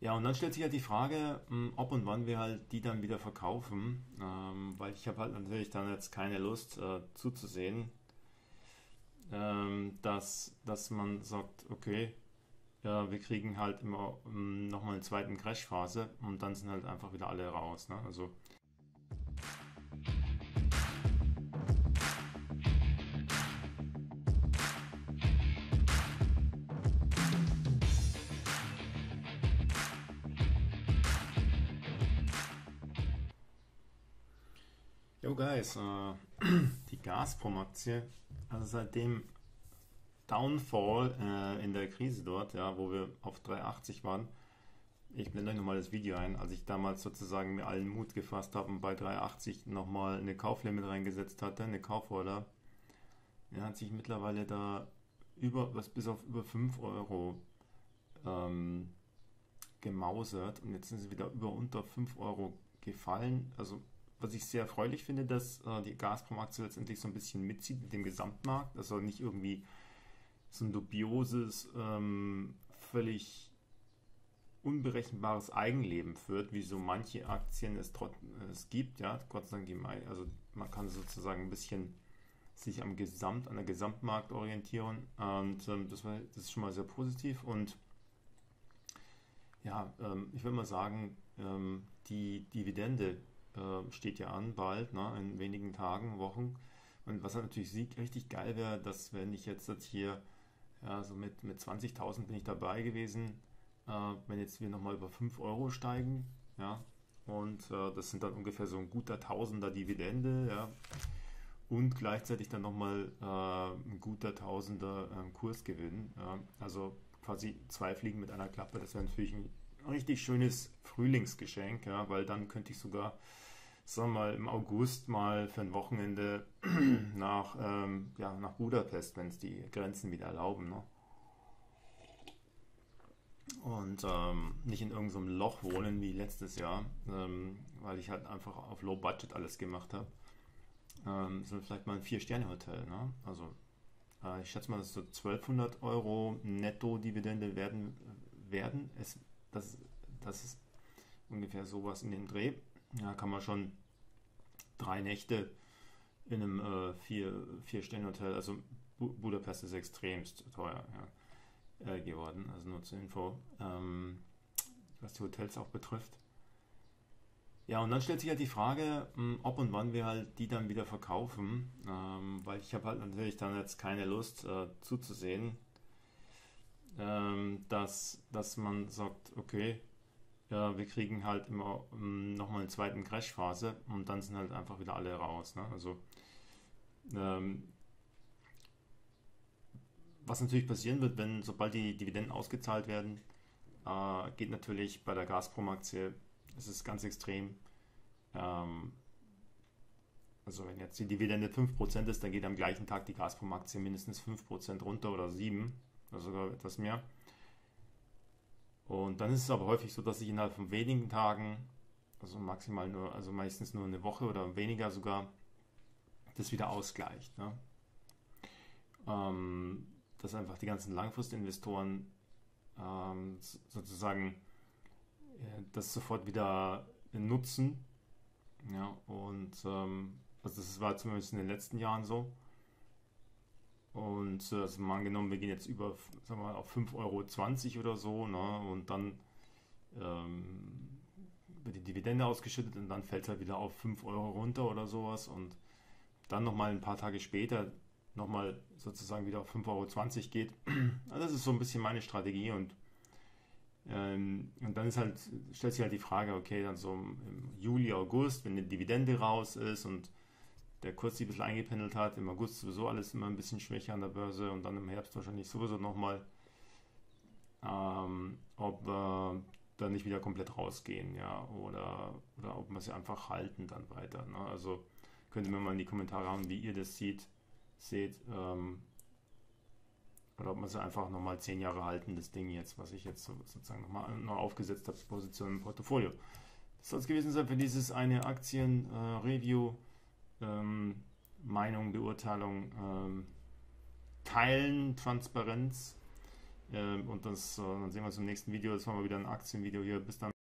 Ja, und dann stellt sich halt die Frage, mh, ob und wann wir halt die dann wieder verkaufen, ähm, weil ich habe halt natürlich dann jetzt keine Lust äh, zuzusehen, ähm, dass, dass man sagt, okay, ja, wir kriegen halt immer ähm, nochmal eine zweiten Crash-Phase und dann sind halt einfach wieder alle raus. Ne? Also Yo guys, äh, die Gazprom-Aktie, also seit dem Downfall äh, in der Krise dort, ja, wo wir auf 3,80 waren, ich blende euch nochmal das Video ein, als ich damals sozusagen mir allen Mut gefasst habe und bei 3,80 nochmal eine Kauflimit reingesetzt hatte, eine Kauforder, ja, hat sich mittlerweile da über, was bis auf über 5 Euro ähm, gemausert und jetzt sind sie wieder über unter 5 Euro gefallen, also was ich sehr erfreulich finde, dass äh, die Gazprom-Aktie letztendlich so ein bisschen mitzieht mit dem Gesamtmarkt, also nicht irgendwie so ein dubioses, ähm, völlig unberechenbares Eigenleben führt, wie so manche Aktien es, es gibt, ja, Gott sei Dank, also man kann sozusagen ein bisschen sich am Gesamt, an der Gesamtmarkt orientieren. Und ähm, das, war, das ist schon mal sehr positiv. Und ja, ähm, ich würde mal sagen, ähm, die Dividende äh, steht ja an bald, ne, in wenigen Tagen, Wochen. Und was natürlich richtig geil wäre, dass wenn ich jetzt, jetzt hier, ja, so mit, mit 20.000 bin ich dabei gewesen, äh, wenn jetzt wir nochmal über 5 Euro steigen, ja, und äh, das sind dann ungefähr so ein guter Tausender Dividende, ja, und gleichzeitig dann nochmal äh, ein guter Tausender äh, Kursgewinn, ja, also quasi zwei Fliegen mit einer Klappe, das wäre natürlich ein richtig schönes Frühlingsgeschenk, ja, weil dann könnte ich sogar sagen wir mal, im August mal für ein Wochenende nach, ähm, ja, nach Budapest, wenn es die Grenzen wieder erlauben. Ne? Und ähm, nicht in irgendeinem Loch wohnen wie letztes Jahr, ähm, weil ich halt einfach auf Low Budget alles gemacht habe. Ähm, sondern vielleicht mal ein Vier-Sterne-Hotel. Ne? Also äh, ich schätze mal, dass so 1200 Euro Netto-Dividende werden. werden. Es, das, das ist ungefähr sowas in den Dreh ja, kann man schon drei Nächte in einem äh, vier, vier Sterne Hotel, also Bu Budapest ist extremst teuer ja, äh, geworden, also nur zur Info, ähm, was die Hotels auch betrifft. Ja, und dann stellt sich halt die Frage, hm, ob und wann wir halt die dann wieder verkaufen, ähm, weil ich habe halt natürlich dann jetzt keine Lust äh, zuzusehen, ähm, dass, dass man sagt, okay, ja, wir kriegen halt immer ähm, nochmal eine zweiten Crash-Phase und dann sind halt einfach wieder alle raus. Ne? Also ähm, was natürlich passieren wird, wenn sobald die Dividenden ausgezahlt werden, äh, geht natürlich bei der Gazprom-Aktie, es ist ganz extrem. Ähm, also wenn jetzt die Dividende 5% ist, dann geht am gleichen Tag die Gazprom-Aktie mindestens 5% runter oder 7% oder sogar etwas mehr. Und dann ist es aber häufig so, dass sich innerhalb von wenigen Tagen, also maximal nur, also meistens nur eine Woche oder weniger sogar, das wieder ausgleicht. Ne? Ähm, dass einfach die ganzen Langfristinvestoren ähm, sozusagen äh, das sofort wieder nutzen. Ja, und ähm, also das war zumindest in den letzten Jahren so. Und äh, also mal angenommen, wir gehen jetzt über, sagen wir mal, auf 5,20 Euro oder so, ne? Und dann ähm, wird die Dividende ausgeschüttet und dann fällt es halt wieder auf 5 Euro runter oder sowas. Und dann nochmal ein paar Tage später nochmal sozusagen wieder auf 5,20 Euro geht. Also das ist so ein bisschen meine Strategie und ähm, und dann ist halt, stellt sich halt die Frage, okay, dann so im Juli, August, wenn eine Dividende raus ist und der Kurs sich ein bisschen eingependelt hat. Im August sowieso alles immer ein bisschen schwächer an der Börse und dann im Herbst wahrscheinlich sowieso nochmal, ähm, ob wir dann nicht wieder komplett rausgehen, ja, oder, oder ob wir sie einfach halten dann weiter. Ne? Also könnt ihr mir mal in die Kommentare haben, wie ihr das seht, seht, ähm, oder ob wir sie einfach nochmal zehn Jahre halten, das Ding jetzt, was ich jetzt so, sozusagen nochmal noch aufgesetzt habe, Position im Portfolio. Das soll es gewesen sein für dieses eine Aktien-Review. Äh, ähm, Meinung, Beurteilung ähm, teilen, Transparenz. Ähm, und das, äh, dann sehen wir uns im nächsten Video. Das war mal wieder ein Aktienvideo hier. Bis dann.